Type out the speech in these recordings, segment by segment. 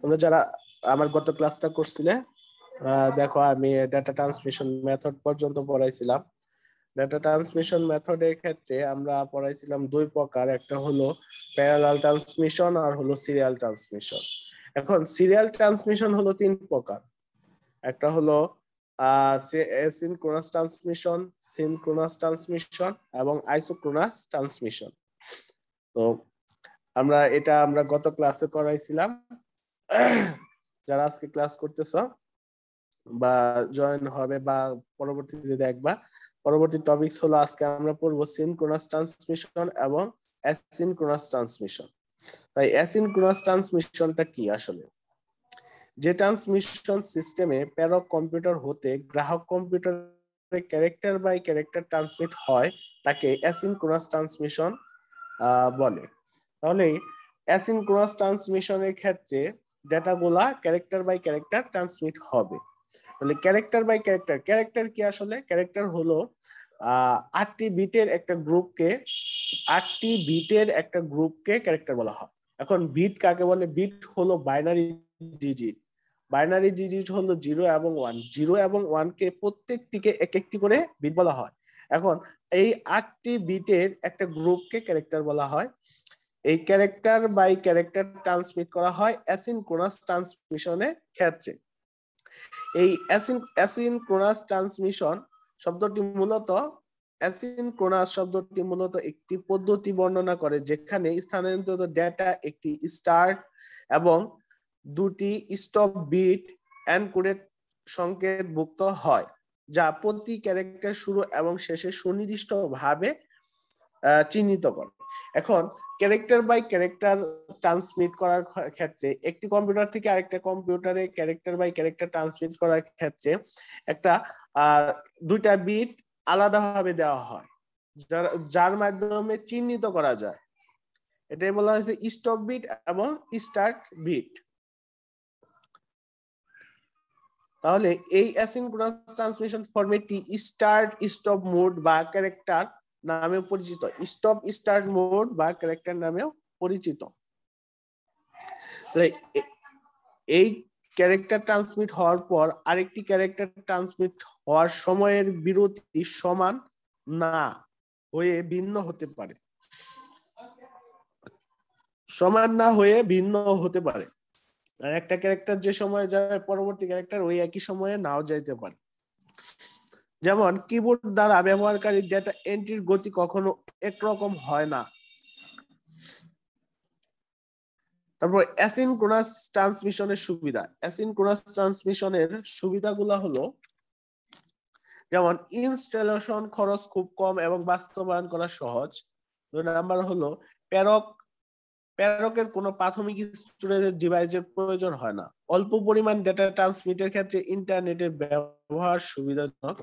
তোমরা যারা আমার গত ক্লাসটা করছিলে দেখো আমি ডাটা ট্রান্সমিশন মেথড পর্যন্ত পড়াইছিলাম। ডেটা ট্রান্সমিশন মেথডের ক্ষেত্রে আমরা পড়াইছিলাম দুই প্রকার। একটা হলো প্যারালাল ট্রান্সমিশন আর হলো সিরিয়াল ট্রান্সমিশন এখন সিরিয়াল ট্রান্সমিশন হলো তিন প্রকার। একটা হলো সিনক্রোনাস ট্রান্সমিশন সিনক্রোনাস ট্রান্সমিশন এবং আইসোক্রোনাস ট্রান্সমিশন তো আমরা এটা আমরা গত ক্লাসে করাইছিলাম যারা আজকে ক্লাস করতেছ বা জয়েন হবে বা পরবর্তীতে দেখবা, পরবর্তী টপিকস হলো আজকে আমরা পড়ব সিনক্রোনাস ট্রান্সমিশন এবং অ্যাসিনক্রোনাস ট্রান্সমিশন তাই অ্যাসিনক্রোনাস ট্রান্সমিশনটা কি আসলে? যে ট্রান্সমিশন সিস্টেমে প্যারক কম্পিউটার হতে গ্রাহক কম্পিউটারে ক্যারেক্টার বাই ক্যারেক্টার ট্রান্সমিট হয়, তাকে অ্যাসিনক্রোনাস ট্রান্সমিশন বলে। তাহলে অ্যাসিনক্রোনাস ট্রান্সমিশনের ক্ষেত্রে ডেটাগুলা ক্যারেক্টার বাই ক্যারেক্টার ট্রান্সমিট হবে। তাহলে ক্যারেক্টার বাই ক্যারেক্টার ক্যারেক্টার কি আসলে? ক্যারেক্টার হলো আটটি বিটের একটা গ্রুপকে, আটটি বিটের একটা গ্রুপকে ক্যারেক্টার বলা হয়। এখন বিট কাকে বলে? বিট হলো বাইনারি ডিজিট বাইনারি ডিজিট হলো জিরো এবং ওয়ান জিরো এবং ওয়ান কে প্রত্যেকটিকে এক একটি করে বিট বলা হয়। এখন এই আটটি বিটের একটা গ্রুপকে ক্যারেক্টার বলা হয়। এই ক্যারেক্টার বাই ক্যারেক্টার ট্রান্সমিট করা হয় অ্যাসিনক্রোনাস ট্রান্সমিশনের ক্ষেত্রে। এই অ্যাসিনক্রোনাস ট্রান্সমিশন শব্দটি মূলত অ্যাসিনক্রোনাস শব্দটি মূলত একটি পদ্ধতি বর্ণনা করে যেখানে স্থানান্তরিত ডেটা একটি স্টার্ট এবং দুটি স্টপ বিট এনকোডেড সংকেতভুক্ত হয়, যা প্রতি ক্যারেক্টার শুরু এবং শেষে সুনির্দিষ্টভাবে চিহ্নিত করে। এখন ক্যারেক্টার বাই ক্যারেক্টার ট্রান্সমিট করার ক্ষেত্রে, একটি কম্পিউটার থেকে আরেকটা কম্পিউটারে ক্যারেক্টার বাই ক্যারেক্টার ট্রান্সমিট করার ক্ষেত্রে একটা দুইটা বিট আলাদাভাবে দেওয়া হয়, যার মাধ্যমে চিহ্নিত করা যায়। এটাই বলা হয়েছে স্টপ বিট এবং স্টার্ট বিট তাহলে এই অ্যাসিনক্রোনাস ট্রান্সমিশন ফরম্যাটটি স্টার্ট স্টপ মোড বা ক্যারেক্টার নামেও পরিচিত। স্টপ স্টার্ট মোড বা ক্যারেক্টার নামেও পরিচিত। এই ক্যারেক্টার ট্রান্সমিট হওয়ার পর আরেকটি ক্যারেক্টার ট্রান্সমিট হওয়ার সময়ের বিরতি সমান না হয়ে ভিন্ন হতে পারে। সমান না হয়ে ভিন্ন হতে পারে। আর একটা ক্যারেক্টার যে সময়ে যায় পরবর্তী ক্যারেক্টার ওই একই সময়ে নাও যাইতে পারে। যেমন কিবোর্ড দ্বারা ব্যবহারকারী ডেটা এন্ট্রির গতি কখনো একরকম হয় না। তারপর অ্যাসিনক্রোনাস ট্রান্সমিশনের সুবিধা। অ্যাসিনক্রোনাস ট্রান্সমিশনের সুবিধাগুলো হলো, যেমন ইনস্টলেশন খরচ খুব কম এবং বাস্তবায়ন করা সহজ। দুই নাম্বার হলো প্যারক প্যারকের কোনো প্রাথমিক স্টোরেজ ডিভাইসের প্রয়োজন হয় না। অল্প পরিমাণ ডেটা ট্রান্সমিটের ক্ষেত্রে ইন্টারনেটের ব্যবহার সুবিধাজনক।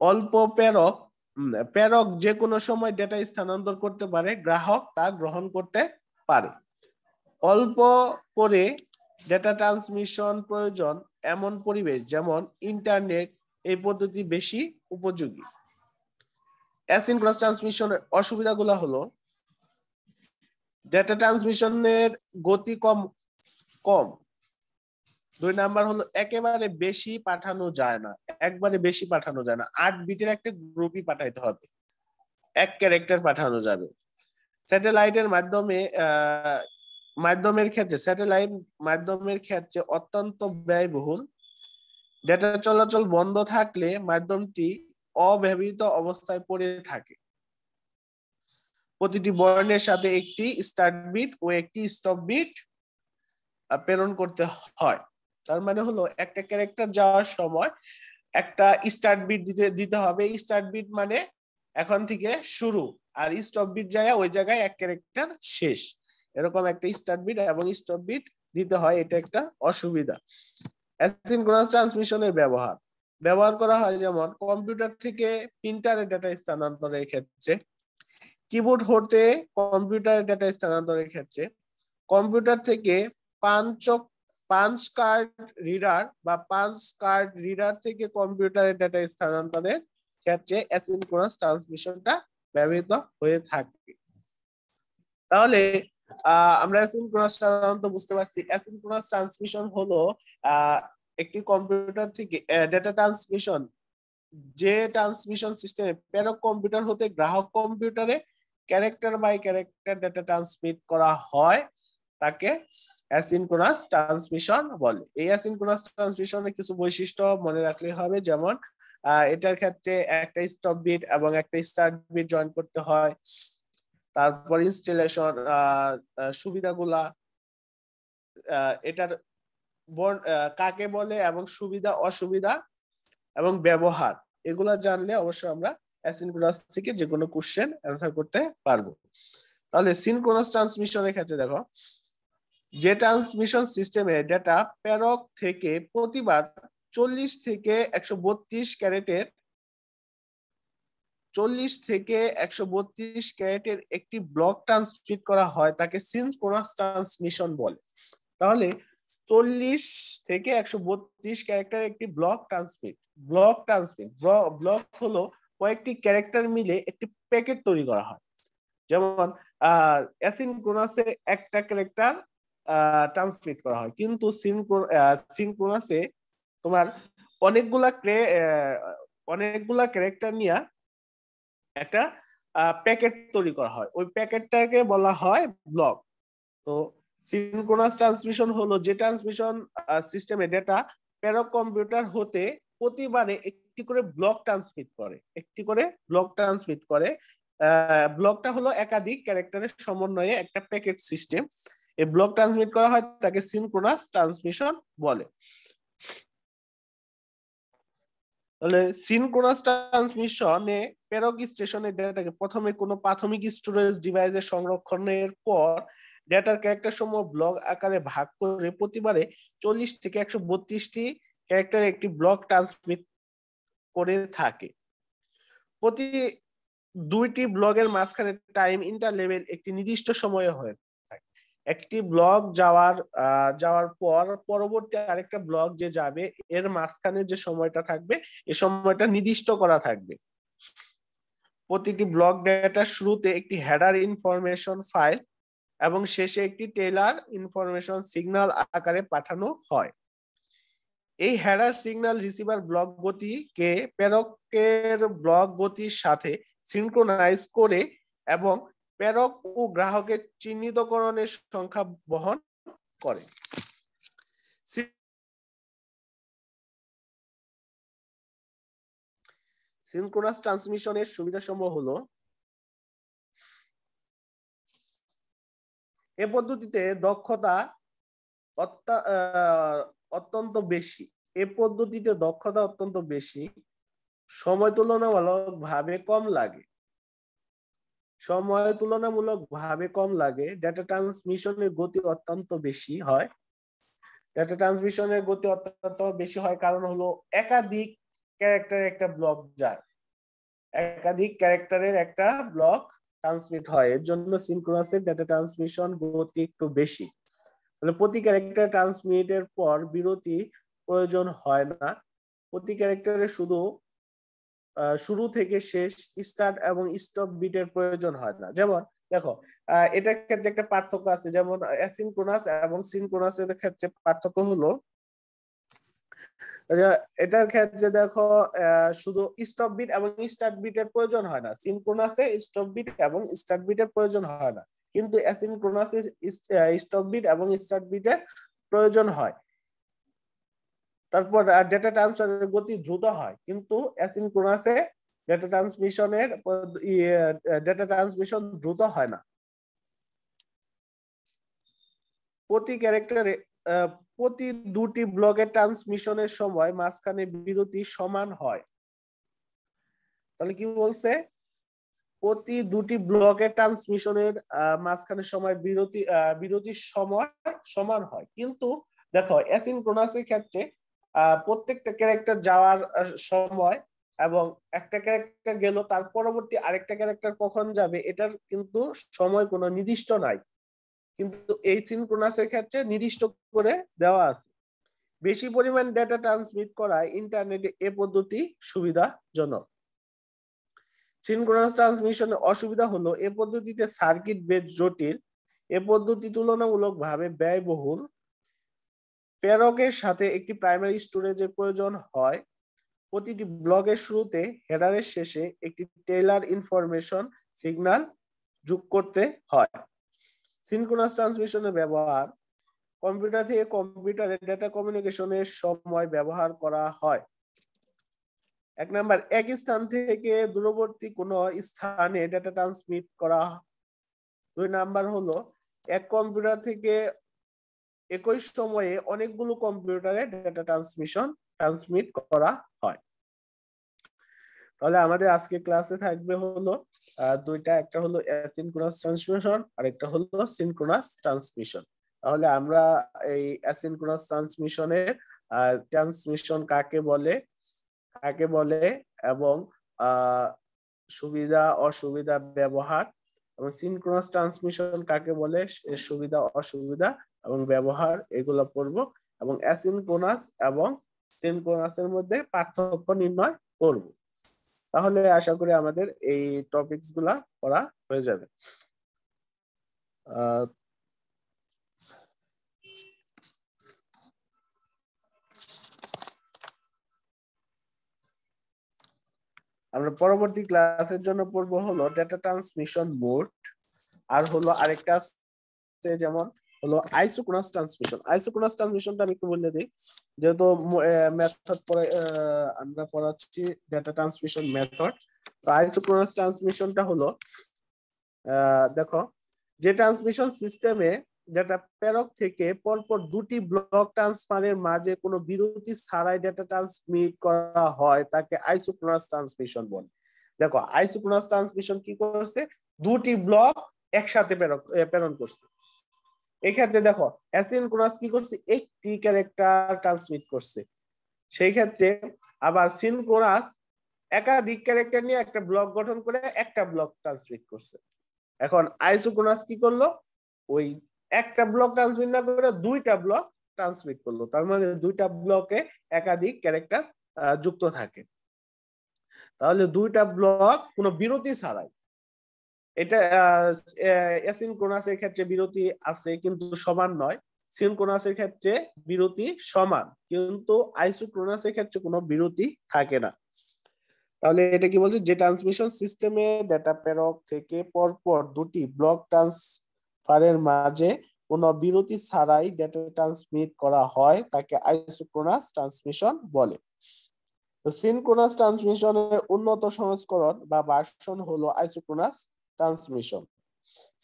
অল্প প্রেরক প্যারক যে কোনো সময় ডেটা স্থানান্তর করতে পারে, গ্রাহক তা গ্রহণ করতে পারে। অল্প করে ডেটা ট্রান্সমিশন প্রয়োজন এমন পরিবেশ যেমন ইন্টারনেট এই পদ্ধতি বেশি উপযোগী। অ্যাসিনক্রস ট্রান্সমিশনের অসুবিধাগুলো হলো ডেটা ট্রান্সমিশনের গতি কম কম। দুই নাম্বার হলো, একেবারে বেশি পাঠানো যায় না। একবারে বেশি পাঠানো যায় না। আট বিটের একটা গ্রুপই পাঠাইতে হবে। এক ক্যারেক্টার পাঠানো যাবে। স্যাটেলাইটের মাধ্যমে মাধ্যমের ক্ষেত্রে, স্যাটেলাইট মাধ্যমের ক্ষেত্রে অত্যন্ত ব্যয়বহুল। ডেটা চলাচল বন্ধ থাকলে মাধ্যমটি অব্যবহৃত অবস্থায় পড়ে থাকে। প্রতিটি বর্ণের সাথে একটি স্টার্ট বিট ও একটি স্টপ বিট প্রেরণ করতে হয়। তার মানে হলো, একটা ক্যারেক্টার যাওয়ার সময় একটা স্টার্ট বিট দিতে দিতে হবে। স্টার্ট বিট মানে এখন থেকে শুরু। আর স্টপ বিট যায়, ওই জায়গায় এক ক্যারেক্টার শেষ। এরকম একটা স্টার্ট বিট এবং স্টপ বিট দিতে হয়, এটা একটা অসুবিধা। অ্যাসিনক্রোনাস ট্রান্সমিশনের ব্যবহার। ব্যবহার করা হয় যেমন, কম্পিউটার থেকে প্রিন্টারে ডেটা স্থানান্তরের ক্ষেত্রে। কিবোর্ড হতে কম্পিউটারের ডাটা স্থানান্তরের ক্ষেত্রে কম্পিউটার থেকে পাঞ্চক পাঞ্চ কার্ড রিডার বা পাঞ্চ কার্ড রিডার থেকে কম্পিউটারের ডাটা স্থানান্তরের ক্ষেত্রে অ্যাসিনক্রোনাস ট্রান্সমিশনটা ব্যবহৃত হয়ে থাকে। তাহলে আমরা অ্যাসিনক্রোনাস সাধারণত বুঝতে পারছি অ্যাসিনক্রোনাস ট্রান্সমিশন হলো একটি কম্পিউটার থেকে ডেটা ট্রান্সমিশন যে ট্রান্সমিশন সিস্টেমে প্রেরক কম্পিউটার হতে গ্রাহক কম্পিউটারে character by character data transmit করা হয়, তাকে অ্যাসিনক্রোনাস ট্রান্সমিশন বলে। এই অ্যাসিনক্রোনাস ট্রান্সমিশনের কিছু বৈশিষ্ট্য মনে রাখলে হবে, যেমন এটার ক্ষেত্রে একটা স্টপ বিট এবং একটা স্টার্ট বিট জয়েন করতে হয়, তারপর ইনস্টলেশন সুবিধাগুলা এটার কাকে বলে এবং সুবিধা, অসুবিধা এবং ব্যবহার, এগুলা জানলে অবশ্যই আমরা অ্যাসিনক্রোনাস থেকে যে কোনো কোশ্চেন অ্যান্সার করতে পারব। তাহলে সিনক্রোনাস ট্রান্সমিশনের ক্ষেত্রে দেখো, যে ট্রান্সমিশন সিস্টেমে ডেটা প্রেরক থেকে প্রতিবার চল্লিশ থেকে একশো বত্রিশ ক্যারেটের, চল্লিশ থেকে একশো বত্রিশ ক্যারেটের একটি ব্লক ট্রান্সমিট করা হয়, তাকে সিনক্রোনাস ট্রান্সমিশন বলে। তাহলে চল্লিশ থেকে একশো বত্রিশ ক্যারেক্টার একটি block transmit block transmit block হলো কয়েকটি ক্যারেক্টার মিলে একটি প্যাকেট তৈরি করা হয়। যেমন অ্যাসিনক্রোনাসে একটা ক্যারেক্টার ট্রান্সমিট করা হয়। কিন্তু সিনক্রোনাসে তোমার অনেকগুলা অনেকগুলা ক্যারেক্টার নিয়ে একটা প্যাকেট তৈরি করা হয়। ওই প্যাকেটটাকে বলা হয় ব্লক। তো সিনক্রোনাস ট্রান্সমিশন হলো যে ট্রান্সমিশন সিস্টেমে ডেটা প্রেরক কম্পিউটার হতে প্রতিবারে একটি করে ব্লক ট্রান্সমিট করে। একটি করে ব্লক ট্রান্সমিট করে। ব্লকটা হলো একাধিক ক্যারেক্টারের সমন্বয়ে একটা প্যাকেট সিস্টেম এই ব্লক ট্রান্সমিট করা হয় তাকে সিনক্রোনাস ট্রান্সমিশন বলে। তাহলে সিনক্রোনাস ট্রান্সমিশনে প্রেরক স্টেশনের ডেটাকে প্রথমে কোনো প্রাথমিক স্টোরেজ ডিভাইসে সংরক্ষণের পর ডেটার ক্যারেক্টার সমূহ ব্লক আকারে ভাগ করে প্রতিবারে চল্লিশ থেকে একশো বত্রিশটি ক্যারেক্টার একটি ব্লক ট্রান্সমিট করে থাকে। প্রতি দুইটি ব্লগের মাঝখানে টাইম ইন্টার লেভেল একটি নির্দিষ্ট সময়ে হয়ে থাকে। একটি ব্লগ যাওয়ার যাওয়ার পর পরবর্তী আরেকটা ব্লগ যে যাবে, এর মাঝখানে যে সময়টা থাকবে, এ সময়টা নির্দিষ্ট করা থাকবে। প্রতিটি ব্লক ডেটার শুরুতে একটি হেডার ইনফরমেশন ফাইল এবং শেষে একটি টেলার ইনফরমেশন সিগন্যাল আকারে পাঠানো হয়। এই হেডার সিগন্যাল রিসিভার ব্লক গতিকে প্রেরকের ব্লক গতির সাথে সিনক্রোনাইজ করে এবং প্রেরক ও গ্রাহকের চিহ্নিতকরণের সংখ্যা বহন করে। সিনক্রোনাস ট্রান্সমিশনের সুবিধাসমূহ হলো, এ পদ্ধতিতে দক্ষতা অত্যন্ত বেশি। এ পদ্ধতিতে দক্ষতা অত্যন্ত বেশি। সময় তুলনামূলক ভাবে কম লাগে। সময় তুলনামূলক ভাবে কম লাগে। ডেটা ট্রান্সমিশনের গতি অত্যন্ত বেশি হয়। ডেটা ট্রান্সমিশনের গতি অত্যন্ত বেশি হয় কারণ হলো একাধিক ক্যারেক্টারের একটা ব্লক যায়। একাধিক ক্যারেক্টারের একটা ব্লক ট্রান্সমিট হয়। এর জন্য সিনক্রোনাসের ডেটা ট্রান্সমিশন গতি একটু বেশি। মানে প্রতি ক্যারেক্টার ট্রান্সমিটের পর বিরতি প্রয়োজন হয় না। প্রতি ক্যারেক্টারে শুধু শুরু থেকে শেষ স্টার্ট এবং স্টপ বিটের প্রয়োজন হয় না। যেমন, দেখো এটার ক্ষেত্রে একটা পার্থক্য আছে। যেমন অ্যাসিনক্রোনাস এবং সিনক্রোনাসের ক্ষেত্রে পার্থক্য হলো এটার ক্ষেত্রে দেখো শুধু স্টপ বিট এবং স্টার্ট বিটের প্রয়োজন হয় না। সিনক্রোনাসে স্টপ বিট এবং স্টার্ট বিটের প্রয়োজন হয় না। কিন্তু অ্যাসিনক্রোনাসে স্টপ বিট এবং স্টার্ট বিটের প্রয়োজন হয়। তারপর ডেটা ট্রান্সফারের গতি দ্রুত হয়, কিন্তু অ্যাসিনক্রোনাসে ডেটা ট্রান্সমিশনের ডেটা ট্রান্সমিশন দ্রুত হয় না। প্রতি ক্যারেক্টারে প্রতি দুটি ব্লকের ট্রান্সমিশনের সময় মাঝখানে বিরতি সমান হয়। তাহলে কি বলছে? প্রতি দুটি ব্লকের ট্রান্সমিশনের মাঝখানে সময় বিরতি বিরতির সময় সমান হয়। কিন্তু দেখো অ্যাসিনক্রোনাসের ক্ষেত্রে প্রত্যেকটা ক্যারেক্টার যাওয়ার সময় এবং একটা ক্যারেক্টার গেল, তার পরবর্তী আরেকটা ক্যারেক্টার কখন যাবে, এটার কিন্তু সময় কোনো নির্দিষ্ট নাই। কিন্তু এই সিনক্রোনাসের ক্ষেত্রে নির্দিষ্ট করে দেওয়া আছে। বেশি পরিমাণ ডেটা ট্রান্সমিট করায় ইন্টারনেটে এ পদ্ধতি সুবিধাজনক। সিনক্রোনাস ট্রান্সমিশনের অসুবিধা হলো এ পদ্ধতিতে সার্কিট বেশ জটিল। এ পদ্ধতি তুলনামূলকভাবে ব্যয়বহুল। প্রেরকের সাথে একটি প্রাইমারি স্টোরেজের প্রয়োজন হয়। প্রতিটি ব্লগের শুরুতে হেডারের শেষে একটি টেইলার ইনফরমেশন সিগন্যাল যোগ করতে হয়। সিনক্রোনাস ট্রান্সমিশনের ব্যবহার কম্পিউটার থেকে কম্পিউটারে ডেটা কমিউনিকেশনের সময় ব্যবহার করা হয়। এক নাম্বার, এক স্থান থেকে দূরবর্তী কোনো স্থানে ডেটা ট্রান্সমিট করা। দুই নাম্বার হলো, এক কম্পিউটার থেকে একই সময়ে অনেকগুলো কম্পিউটারে ডেটা ট্রান্সমিশন ট্রান্সমিট করা হয়। তাহলে আমাদের আজকে ক্লাসে থাকবে হলো দুইটা, একটা হলো অ্যাসিনক্রোনাস ট্রান্সমিশন আর একটা হলো সিনক্রোনাস ট্রান্সমিশন তাহলে আমরা এই অ্যাসিনক্রোনাস ট্রান্সমিশনের ট্রান্সমিশন কাকে বলে? কাকে বলে এবং সুবিধা, অসুবিধা, ব্যবহার এবং সিনক্রোনাস ট্রান্সমিশন কাকে বলে? সুবিধা, অসুবিধা এবং ব্যবহার এগুলো পড়ব এবং অ্যাসিনক্রোনাস এবং সিনক্রোনাসের মধ্যে পার্থক্য নির্ণয় করব। তাহলে আশা করি আমাদের এই টপিকসগুলা পড়া হয়ে যাবে। আমরা পরবর্তী ক্লাসের জন্য পড়ব হলো ডেটা ট্রান্সমিশন মোড আর হলো আরেকটা যেমন হলো আইসোক্রোনাস ট্রান্সমিশন আইসোক্রোনাস ট্রান্সমিশনটা আমি একটু বলে দিই। যেহেতু মেথড পরে আমরা পড়াচ্ছি ডেটা ট্রান্সমিশন মেথড তো আইসোক্রোনাস ট্রান্সমিশনটা হলো দেখো, যে ট্রান্সমিশন সিস্টেমে ডেটা প্রেরক থেকে পরপর দুটি ব্লক ট্রান্সফারের মাঝে কোনো বিরতি ছাড়াই ডেটা ট্রান্সমিট করা হয় তাকে আইসোক্রোনাস ট্রান্সমিশন বলে দেখো আইসোক্রোনাস ট্রান্সমিশন কি করছে দুটি ব্লক একসাথে প্রেরণ করছে এক্ষেত্রে দেখো অ্যাসিনক্রোনাস কি করছে একটি ক্যারেক্টার ট্রান্সমিট করছে সেই ক্ষেত্রে আবার সিনক্রোনাস একাধিক ক্যারেক্টার নিয়ে একটা ব্লক গঠন করে একটা ব্লক ট্রান্সমিট করছে। এখন আইসোক্রোনাস কি করল? ওই একটা ব্লক ট্রান্সমিট না করে দুইটা ব্লক ট্রান্সমিট করল। তার মানে দুইটা ব্লকে একাধিক ক্যারেক্টার যুক্ত থাকে। তাহলে দুইটা ব্লক কোনো বিরতি ছাড়াই। এটা অ্যাসিনক্রোনাসের ক্ষেত্রে বিরতি আছে কিন্তু সমান নয়। সিনক্রোনাসের ক্ষেত্রে বিরতি সমান, কিন্তু আইসোক্রোনাসের ক্ষেত্রে কোনো বিরতি থাকে না। তাহলে এটা কি বলছে? যে ট্রান্সমিশন সিস্টেমে ডেটা প্রেরক থেকে পরপর দুটি ব্লক ট্রান্সফারের মাঝে কোনো বিরতি ছাড়াই ডেটা ট্রান্সমিট করা হয়, তাকে আইসোক্রোনাস ট্রান্সমিশন বলে। সিনক্রোনাস ট্রান্সমিশনের উন্নত সংস্করণ বা ভার্সন হলো আইসোক্রোনাস ট্রান্সমিশন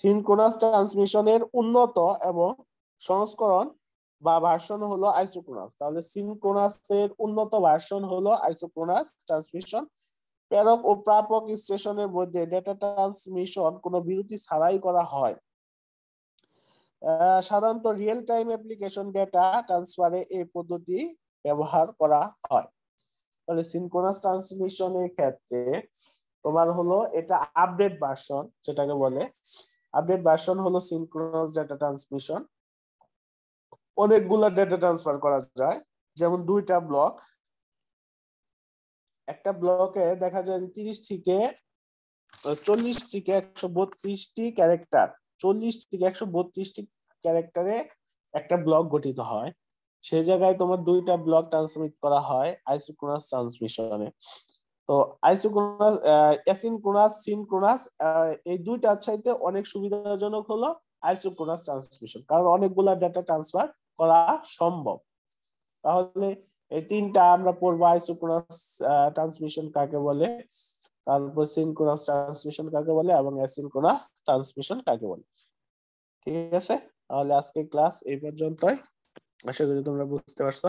সিনক্রোনাস ট্রান্সমিশনের উন্নত এবং সংস্করণ বা ভার্সন হলো আইসোক্রোনাস তাহলে সিনক্রোনাসের উন্নত ভার্সন হলো আইসোক্রোনাস ট্রান্সমিশন প্রেরক ও প্রাপক স্টেশনের মধ্যে ডেটা ট্রান্সমিশন কোনো বিরতি ছাড়াই করা হয়। সাধারণত রিয়েল টাইম অ্যাপ্লিকেশন ডেটা ট্রান্সফারে এই পদ্ধতি ব্যবহার করা হয়। তাহলে সিনক্রোনাস ট্রান্সমিশনের ক্ষেত্রে তোমার হলো এটা আপডেট ভার্সন যেটাকে বলে। আপডেট ভার্সন হলো সিনক্রোনাস ডেটা ট্রান্সমিশন অনেকগুলো ডেটা ট্রান্সফার করা যায়, যেমন দুইটা ব্লক একটা ব্লকে দেখা যায় তিরিশ থেকে চল্লিশ থেকে একশো বত্রিশটি ক্যারেক্টার চল্লিশ থেকে একশো বত্রিশটি ক্যারেক্টারে একটা ব্লক গঠিত হয়। সেই জায়গায় তোমার দুইটা ব্লক ট্রান্সমিট করা হয় আইসোক্রোনাস ট্রান্সমিশনে তো আইসোক্রোনাস অ্যাসিনক্রোনাস সিনক্রোনাস এই দুইটা চাইতে অনেক সুবিধাজনক হলো আইসোক্রোনাস ট্রান্সমিশন কারণ অনেকগুলা ডেটা ট্রান্সফার করা সম্ভব। তাহলে এই তিনটা আমরা পড়ব আইসোক্রোনাস ট্রান্সমিশন কাকে বলে, তারপর সিনক্রোনাস ট্রান্সমিশন কাকে বলে এবং অ্যাসিনক্রোনাস ট্রান্সমিশন কাকে বলে। ঠিক আছে? তাহলে আজকে ক্লাস এই পর্যন্তই। আশা করি তোমরা বুঝতে পারছ।